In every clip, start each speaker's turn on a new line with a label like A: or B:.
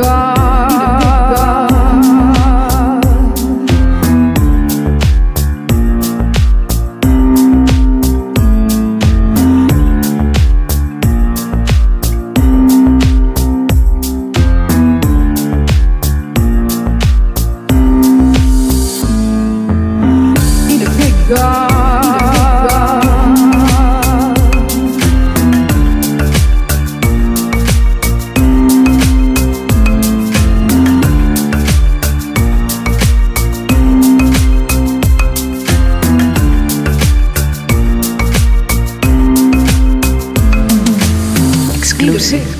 A: God.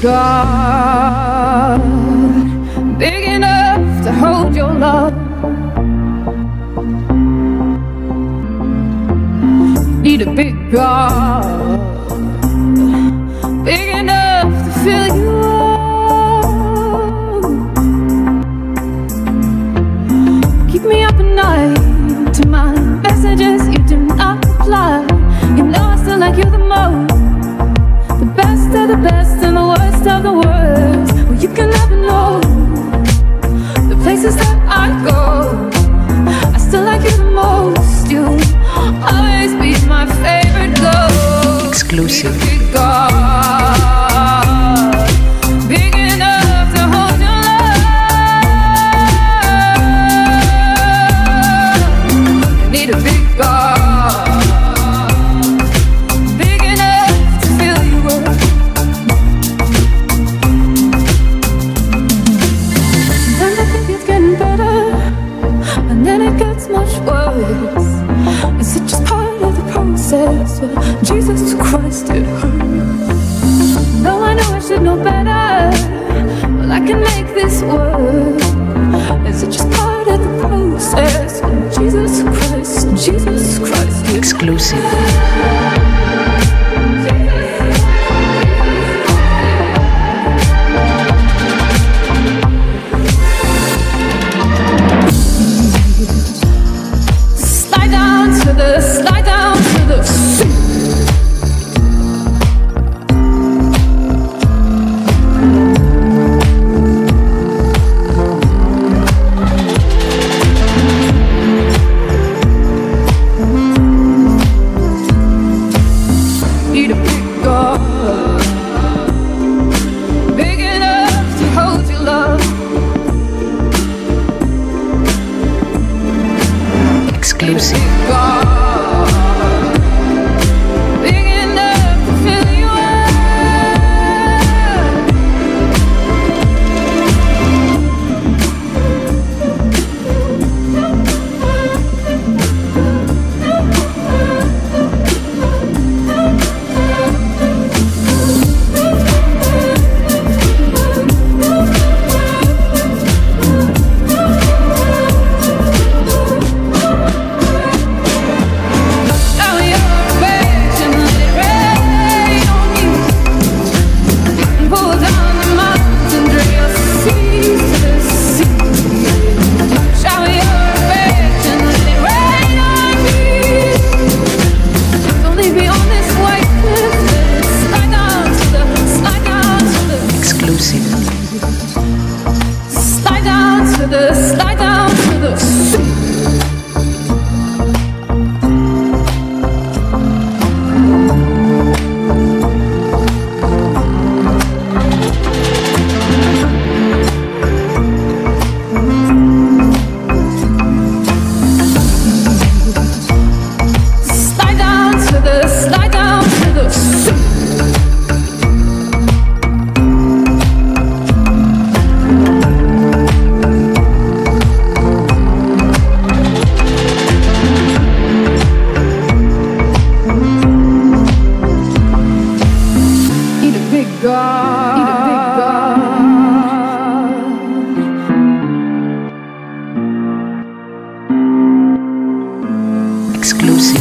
A: God, big enough to hold your love. Need a big God, the worst. Is it just part of the process? Jesus Christ. Though I know I should know better, I can make this work. Is it just part of the process? Jesus Christ, Jesus Christ,
B: Exclusive. exclusivo.